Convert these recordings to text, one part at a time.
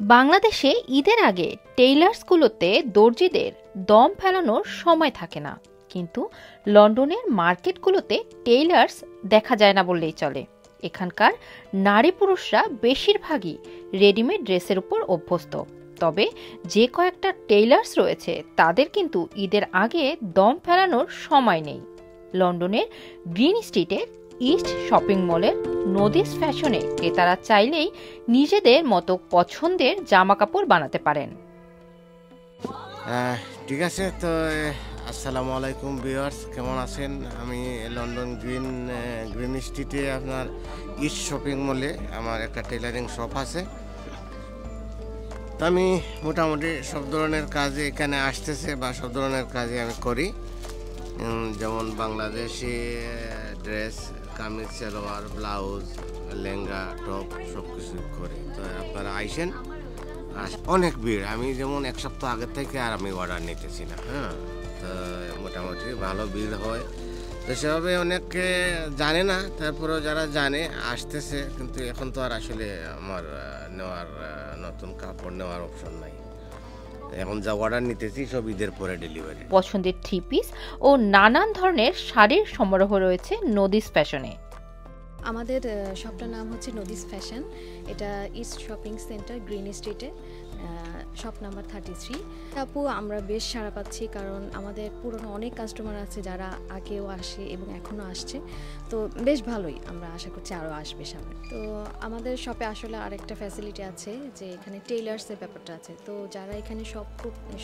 বাংলাদেশে ঈদের আগে টেইলার্সগুলোতে দর্জিদের দম ফেলানোর সময় থাকে না। কিন্তু লন্ডনের মার্কেটগুলোতে টেইলার্স দেখা যায় না বললেই চলে। এখানকার নারী পুরুষরা বেশিরভাগই রেডিমেড ড্রেসের উপর অভ্যস্ত। তবে যে কয়েকটা টেইলার্স রয়েছে, তাদের কিন্তু ঈদের আগে দম ফেলানোর সময় নেই। লন্ডনের গ্রিন স্ট্রিটের ইস্ট শপিং মলের নদিস ফ্যাশনে ক্রেতারা চাইলেই নিজেদের মতো পছন্দের জামা কাপড় বানাতে পারেন। ঠিক আছে, তো আসসালামু আলাইকুম ভিউয়ার্স, কেমন আছেন? আমি লন্ডন গ্রিন গ্রিন স্ট্রিটে আপনার ইস্ট শপিং মলে আমার একটা টেলারিং শপ আছে। তো আমি মোটামুটি সব ধরনের কাজে এখানে আসতেছে বা সব ধরনের কাজে আমি করি। যেমন Bangladeshi dress, kameez, salwar, blouse, lehenga, top সব কিছু করে। তো আপনারা আইসেন অনেক ভিড়। আমি যেমন এক সপ্তাহ আগের থেকে আর আমি অর্ডার নিতেছি না হ্যাঁ? তো মোটামুটি ভালো ভিড় হয়। তো সেভাবে অনেকে জানে না, তারপরেও যারা জানে, আসতেছে। কিন্তু এখন তো আর আসলে আমার নেওয়ার নতুন কাপড় নেওয়ার অপশন নাই। এখন যা অর্ডার নিতেছি সব ঈদের পরে ডেলিভারি পছন্দের থ্রি পিস ও নানান ধরনের শাড়ির সমারোহ রয়েছে নদিস ফ্যাশনে। আমাদের শপটার নাম হচ্ছে নদিস ফ্যাশন। এটা ইস্ট শপিং সেন্টার গ্রিন স্ট্রিটে শপ নাম্বার থার্টি থ্রি আপু, আমরা বেশ সাড়া পাচ্ছি কারণ আমাদের পুরনো অনেক কাস্টমার আছে যারা আগেও আসে এবং এখনও আসছে। তো বেশ ভালোই, আমরা আশা করছি আরও আসবে সামনে। তো আমাদের শপে আসলে আরেকটা ফ্যাসিলিটি আছে যে এখানে টেইলার্সের ব্যাপারটা আছে। তো যারা এখানে শপ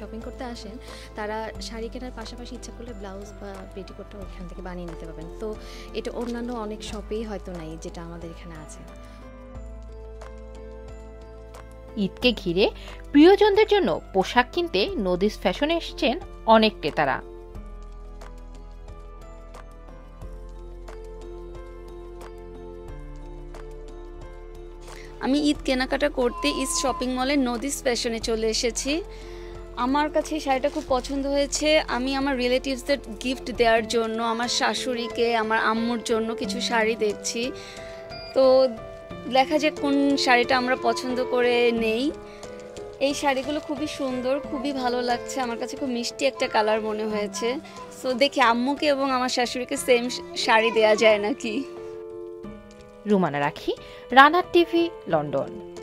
শপিং করতে আসেন, তারা শাড়ি কেনার পাশাপাশি ইচ্ছা করলে ব্লাউজ বা পেটিকোটটা ওইখান থেকে বানিয়ে নিতে পারবেন। তো এটা অন্যান্য অনেক শপেই হয়তো নাই যেটা আমাদের এখানে আছে। ঈদকে ঘিরে প্রিয়জনদের জন্য পোশাক কিনতে নদিস ফ্যাশনে এসেছেন অনেক ক্রেতারা। আমি ঈদ কেনাকাটা করতে ঈদ শপিং মলে নদিস ফ্যাশনে চলে এসেছি। আমার কাছে শাড়িটা খুব পছন্দ হয়েছে। আমি আমার রিলেটিভসদের গিফট দেওয়ার জন্য, আমার শাশুড়িকে, আমার আম্মুর জন্য কিছু শাড়ি দেখছি। তো দেখা যাক কোন শাড়িটা আমরা পছন্দ করে নেই। এই শাড়িগুলো খুবই সুন্দর, খুবই ভালো লাগছে। আমার কাছে খুব মিষ্টি একটা কালার মনে হয়েছে। সো দেখি আম্মুকে এবং আমার শাশুড়িকে সেম শাড়ি দেয়া যায় নাকি? রুমানা রাখি রানার টিভি, লন্ডন।